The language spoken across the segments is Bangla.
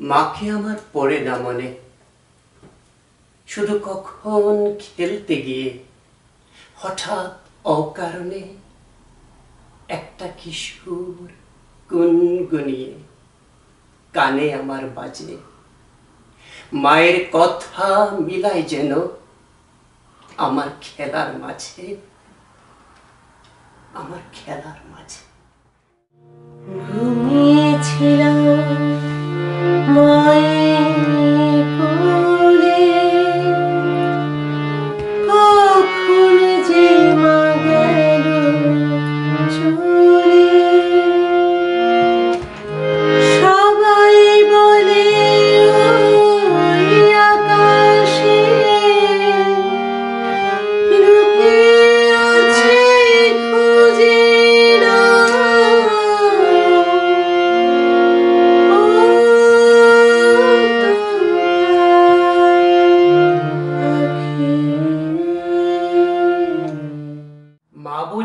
মাকে আমার পড়ে না মনে। শুধু কখন খেলতে গিয়ে হঠাৎ অকারণে একটা কিশোর গুনগুনিয়ে কানে আমার বাজে। মায়ের কথা মিলাই যেন আমার খেলার মাঝে, আমার খেলার মাঝে।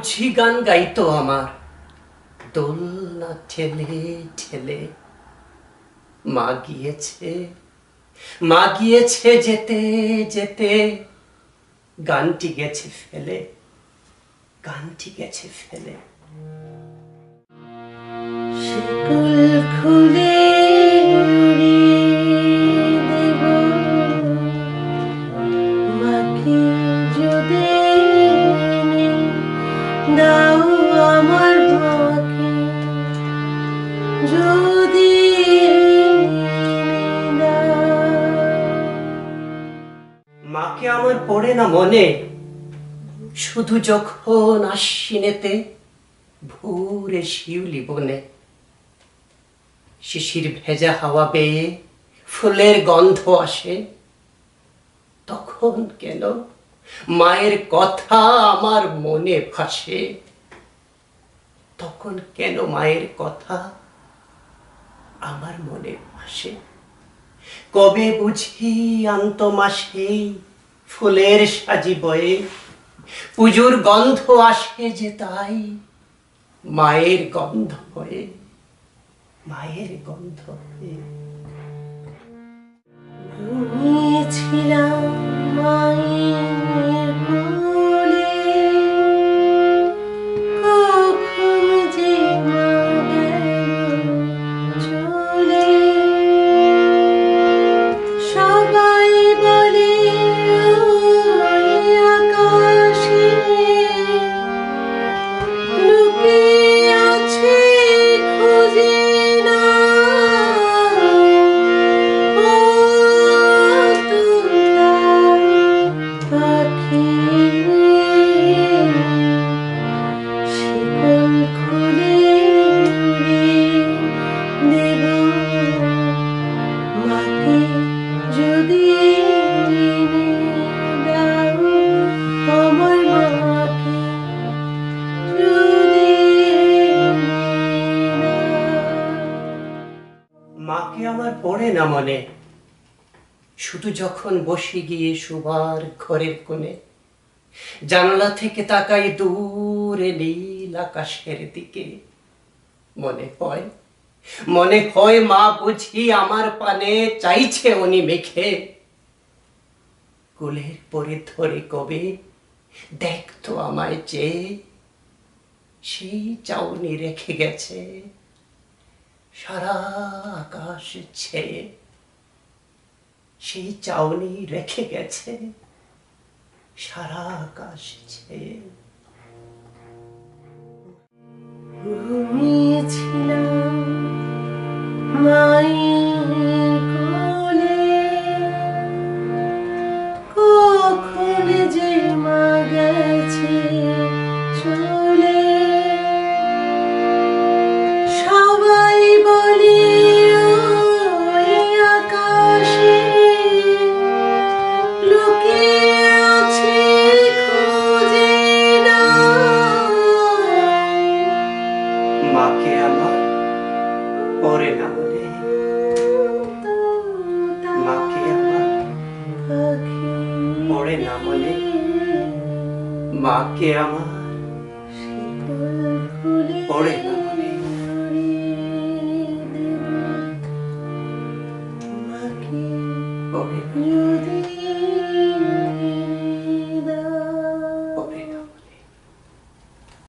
বুঝি গান গাইতো আমার। দোলনা ঠেলে ঠেলে মা গিয়েছে মা গিয়েছে যেতে যেতে গানটি গেছে ফেলে, গানটি গেছে ফেলে। শিকল খুলে পড়ে না মনে? শুধু যখন আশ্বিনেতে, ভোরে শিউলি বনে। শিশির ভেজা হাওয়া বেয়ে ফুলের গন্ধ আসে। তখন কেন মায়ের কথা আমার মনে ভাসে? তখন কেন মায়ের কথা আমার মনে ভাসে? কবে বুঝি আন্ত মাসে ফুলের সাজি বয়ে, পুজোর গন্ধ আসে যে তাই, মায়ের গন্ধ হয়ে মায়ের গন্ধ হয়ে ঘুমিয়েছিলাম না মনে শুধু যখন বসে গিয়ে সুবার ঘরের কোণে, জানালা থেকে তাকাই দূরে নীল আকাশের দিকে। মনে হয় মনে হয় মা বুঝি আমার পানে চাইছে উনি মেখে। কোলের পরে ধরে কবে দেখতো আমায় চেয়ে সেই চাউনি রেখে গেছে। সারা আকাশ ছেয়ে সেই চাউনি রেখে গেছে। সারা আকাশ ছেয়ে বলে না বলে মাকে আমার পড়ে না বলে। পড়ে না